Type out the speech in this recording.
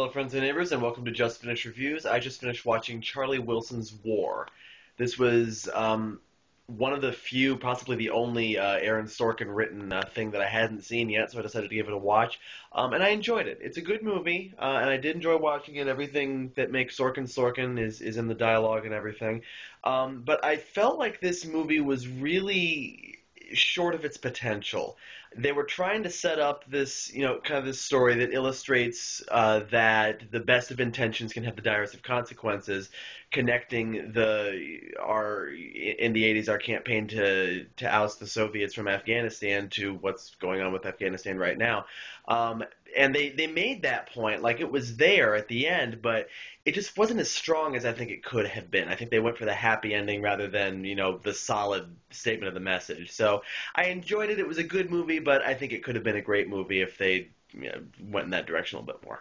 Hello, friends and neighbors, and welcome to Just Finished Reviews. I just finished watching Charlie Wilson's War. This was um, one of the few, possibly the only, uh, Aaron Sorkin written uh, thing that I hadn't seen yet, so I decided to give it a watch. Um, and I enjoyed it. It's a good movie, uh, and I did enjoy watching it. Everything that makes Sorkin Sorkin is, is in the dialogue and everything. Um, but I felt like this movie was really short of its potential. They were trying to set up this, you know, kind of this story that illustrates uh, that the best of intentions can have the direst of consequences, connecting the our in the 80s our campaign to to oust the Soviets from Afghanistan to what's going on with Afghanistan right now. Um, and they, they made that point like it was there at the end, but it just wasn't as strong as I think it could have been. I think they went for the happy ending rather than you know the solid statement of the message. So I enjoyed it. It was a good movie, but I think it could have been a great movie if they you know, went in that direction a little bit more.